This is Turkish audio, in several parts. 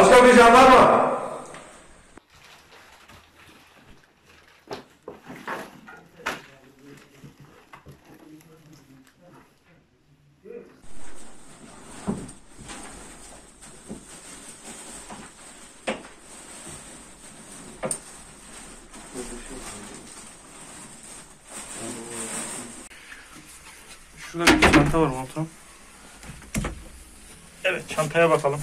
Başka bir can var mı? Şurada bir çanta var montam. Evet çantaya bakalım.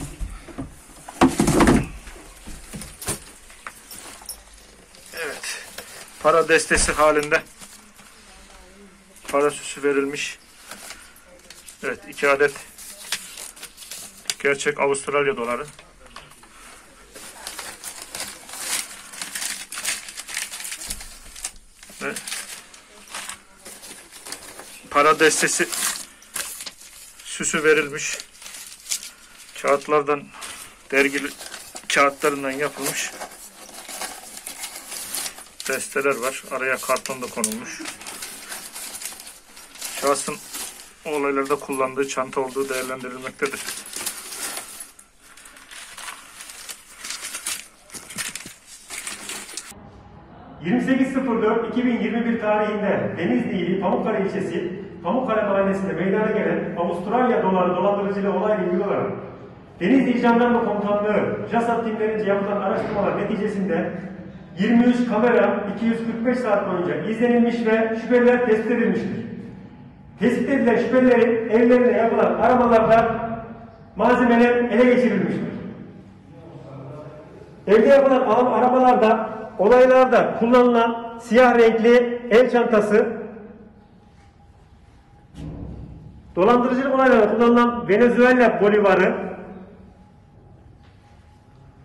Evet. Para destesi halinde. Para süsü verilmiş. Evet iki adet gerçek Avustralya doları. Ve para destesi süsü verilmiş. Kağıtlardan dergili kağıtlarından yapılmış desteler var. Araya karton da konulmuş. Şahsın o olaylarda kullandığı çanta olduğu değerlendirilmektedir. ...28.04.2021 tarihinde Denizli ili Pamukkale ilçesi Pamukkale mahallesinde meydana gelen Avustralya doları dolandırıcılığı olayla ilgili olarak Denizli Jandarma Komutanlığı JASAT timlerince yapılan araştırmalar neticesinde 23 kamera 245 saat boyunca izlenilmiş ve şüpheliler tespit edilmiştir. Tespit edilen şüphelilerin evlerine yapılan aramalarda malzemeler ele geçirilmiştir. Evde yapılan aram- aramalarda olaylarda kullanılan siyah renkli el çantası, dolandırıcılık olaylarında kullanılan Venezuela bolivarı,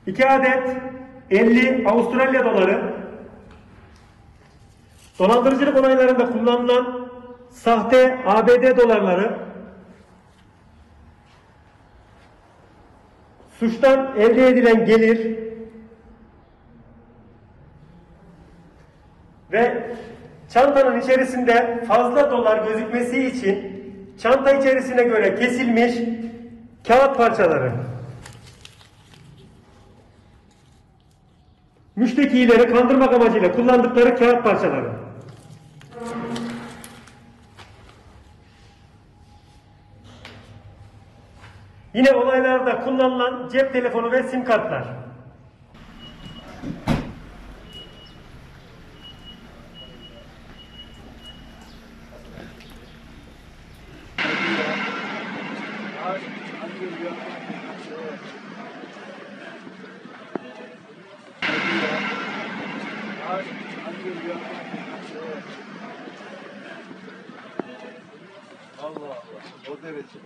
2 adet 50 Avustralya doları, dolandırıcılık olaylarında kullanılan sahte ABD dolarları, suçtan elde edilen gelir. Ve çantanın içerisinde fazla dolar gözükmesi için çanta içerisine göre kesilmiş kağıt parçaları. Müştekileri kandırmak amacıyla kullandıkları kağıt parçaları. Yine olaylarda kullanılan cep telefonu ve sim kartlar. Allah Allah. O derece.